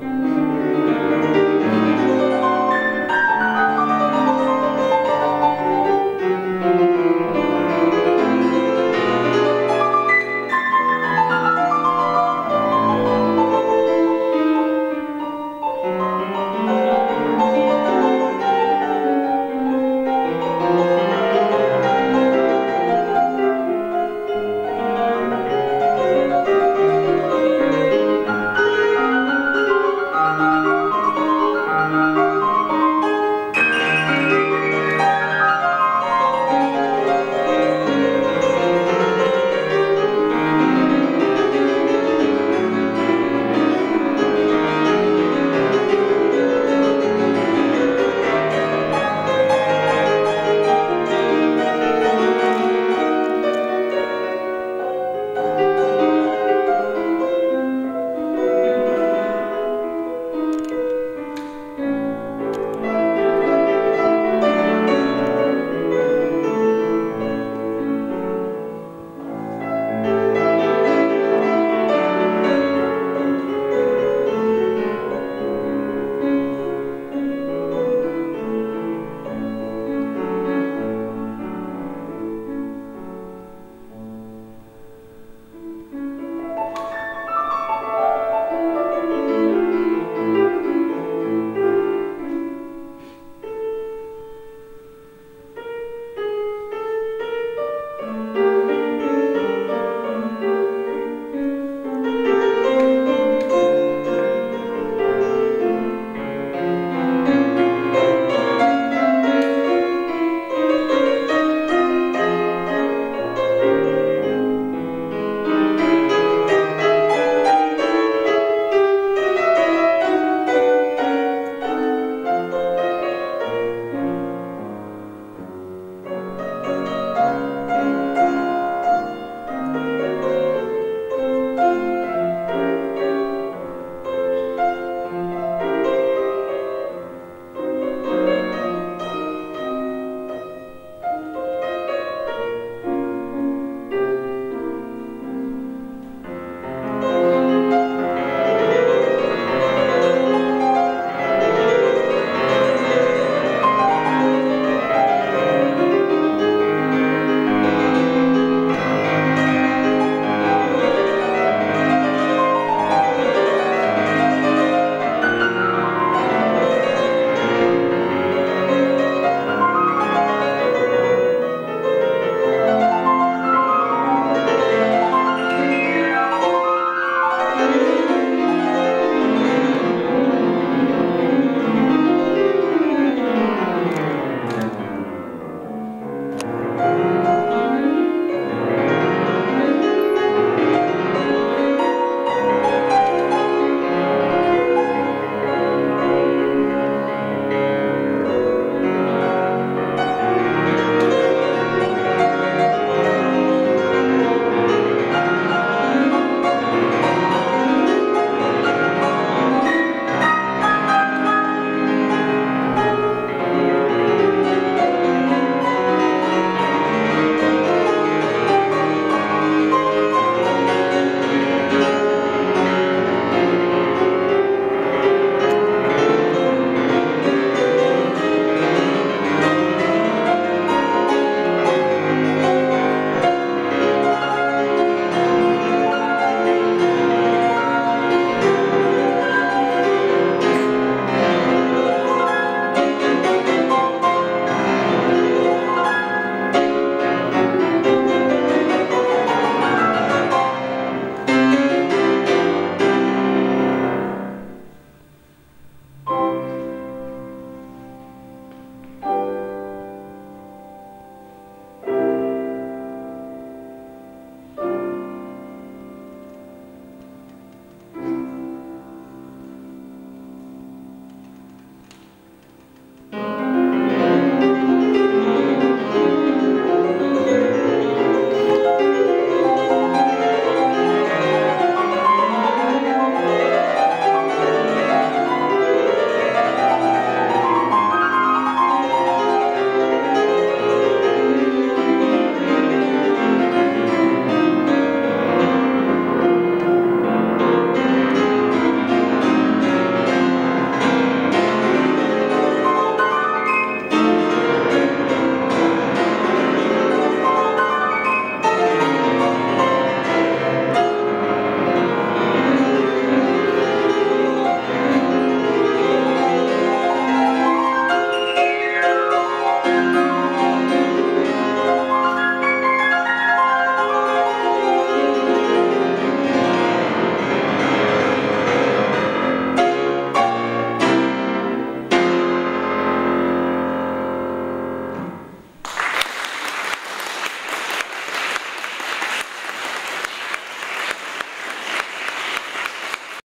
Bye.